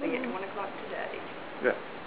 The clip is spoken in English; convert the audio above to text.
Be at one o'clock today. Yeah.